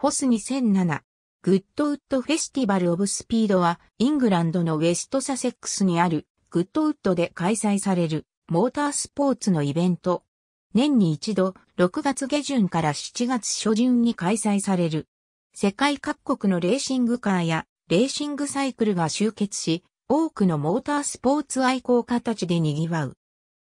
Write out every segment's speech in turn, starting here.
FOS 2007。グッドウッドフェスティバルオブスピードは、イングランドのウェストサセックスにある、グッドウッドで開催される、モータースポーツのイベント。年に一度、6月下旬から7月初旬に開催される。世界各国のレーシングカーや、レーシングサイクルが集結し、多くのモータースポーツ愛好家たちで賑わう。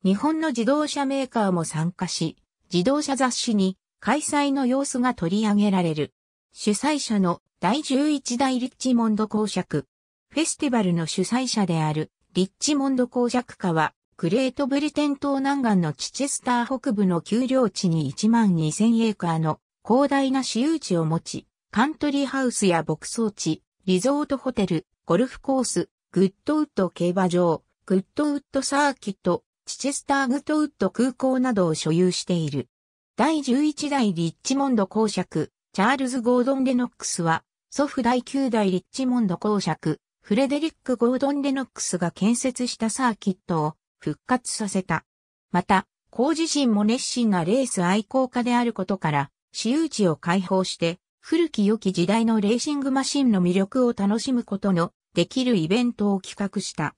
日本の自動車メーカーも参加し、自動車雑誌に開催の様子が取り上げられる。主催者の第11代リッチモンド公爵。フェスティバルの主催者であるリッチモンド公爵家は、グレートブリテン島南岸のチチェスター北部の丘陵地に1万2000エーカーの広大な私有地を持ち、カントリーハウスや牧草地、リゾートホテル、ゴルフコース、グッドウッド競馬場、グッドウッドサーキット、チチェスターグッドウッド空港などを所有している。第11代リッチモンド公爵、チャールズ・ゴードン・レノックスは、祖父第9代リッチモンド公爵、フレデリック・ゴードン・レノックスが建設したサーキットを復活させた。また、公自身も熱心なレース愛好家であることから、私有地を開放して、古き良き時代のレーシングマシンの魅力を楽しむことのできるイベントを企画した。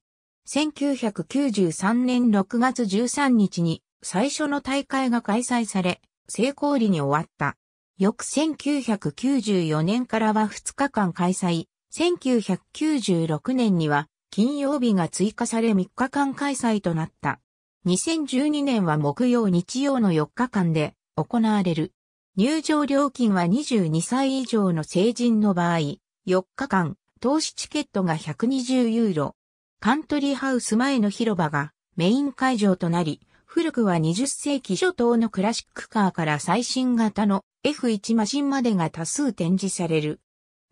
1993年6月13日に最初の大会が開催され、成功裏に終わった。翌1994年からは2日間開催。1996年には金曜日が追加され3日間開催となった。2012年は木曜日曜の4日間で行われる。入場料金は22歳以上の成人の場合、4日間、投資チケットが120ユーロ。カントリーハウス前の広場がメイン会場となり、古くは20世紀初頭のクラシックカーから最新型の F1 マシンまでが多数展示される。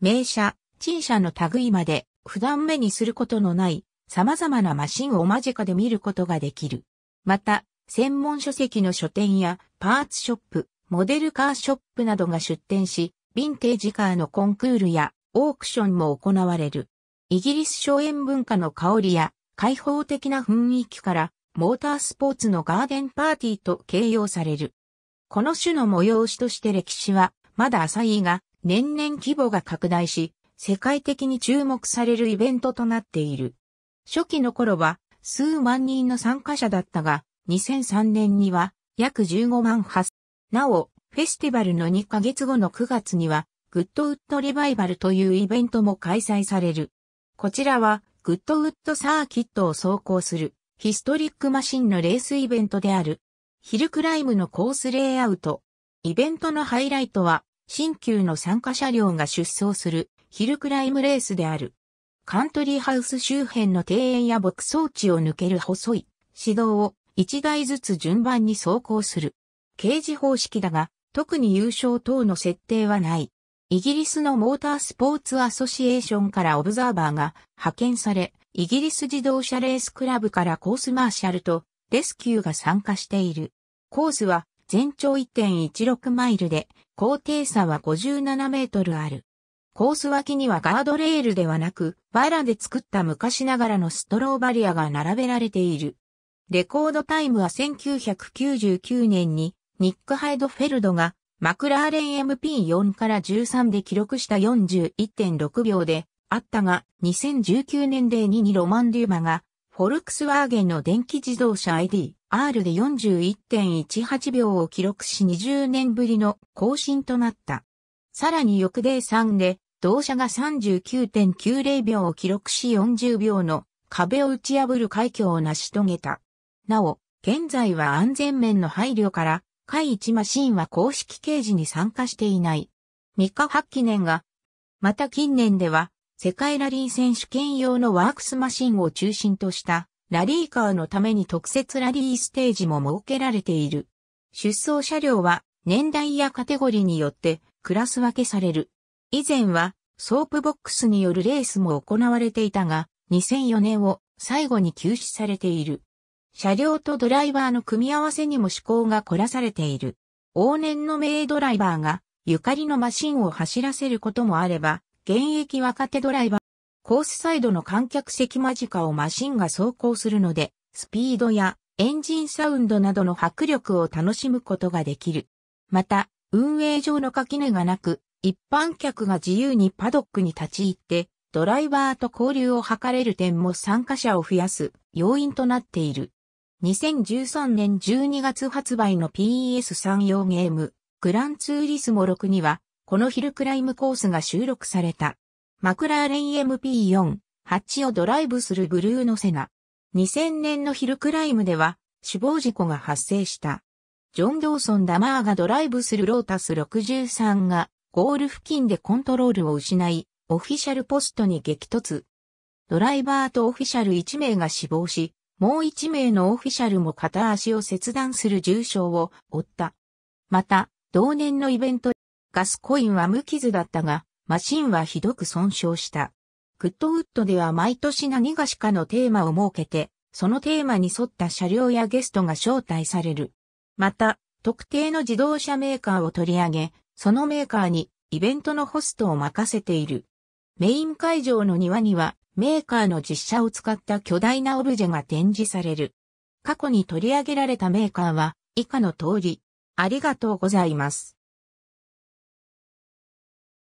名車、陳車の類まで普段目にすることのない様々なマシンを間近で見ることができる。また、専門書籍の書店やパーツショップ、モデルカーショップなどが出展し、ヴィンテージカーのコンクールやオークションも行われる。イギリス荘園文化の香りや開放的な雰囲気からモータースポーツのガーデンパーティーと形容される。この種の催しとして歴史はまだ浅いが年々規模が拡大し、世界的に注目されるイベントとなっている。初期の頃は数万人の参加者だったが、2003年には約15万8。なお、フェスティバルの2ヶ月後の9月には、グッドウッドリバイバルというイベントも開催される。こちらは、グッドウッドサーキットを走行するヒストリックマシンのレースイベントである。ヒルクライムのコースレイアウト。イベントのハイライトは、新旧の参加車両が出走するヒルクライムレースである。カントリーハウス周辺の庭園や牧草地を抜ける細い指導を一台ずつ順番に走行する。刑事方式だが、特に優勝等の設定はない。イギリスのモータースポーツアソシエーションからオブザーバーが派遣され、イギリス自動車レースクラブからコースマーシャルとレスキューが参加している。コースは全長1.16マイルで、高低差は57メートルある。コース脇にはガードレールではなく、バラで作った昔ながらのストローバリアが並べられている。レコードタイムは1999年にニック・ハイドフェルドがマクラーレン MP4 から13で記録した41.6秒であったが、2019年で2にロマン・デューマが、フォルクスワーゲンの電気自動車 ID、R で41.18秒を記録し20年ぶりの更新となった。さらに翌デー3で、同社が39.90秒を記録し40秒の壁を打ち破る快挙を成し遂げた。なお、現在は安全面の配慮から、海一マシンは公式掲示に参加していない。三日発記念が、また近年では世界ラリー選手権用のワークスマシンを中心としたラリーカーのために特設ラリーステージも設けられている。出走車両は年代やカテゴリーによってクラス分けされる。以前はソープボックスによるレースも行われていたが、2004年を最後に休止されている。車両とドライバーの組み合わせにも趣向が凝らされている。往年の名ドライバーがゆかりのマシンを走らせることもあれば、現役若手ドライバー、コースサイドの観客席間近をマシンが走行するので、スピードやエンジンサウンドなどの迫力を楽しむことができる。また、運営上の垣根がなく、一般客が自由にパドックに立ち入って、ドライバーと交流を図れる点も参加者を増やす要因となっている。2013年12月発売の PS3 用ゲーム、グランツーリスモ6には、このヒルクライムコースが収録された。マクラーレン MP4、8をドライブするブルーのセナ。2000年のヒルクライムでは、死亡事故が発生した。ジョン・ドーソン・ダマーがドライブするロータス63が、ゴール付近でコントロールを失い、オフィシャルポストに激突。ドライバーとオフィシャル1名が死亡し、もう1名のオフィシャルも片足を切断する重傷を負った。また、同年のイベント、ガスコインは無傷だったが、マシンはひどく損傷した。グッドウッドでは毎年何がしかのテーマを設けて、そのテーマに沿った車両やゲストが招待される。また、特定の自動車メーカーを取り上げ、そのメーカーにイベントのホストを任せている。メイン会場の庭にはメーカーの実写を使った巨大なオブジェが展示される。過去に取り上げられたメーカーは以下の通り。ありがとうございます。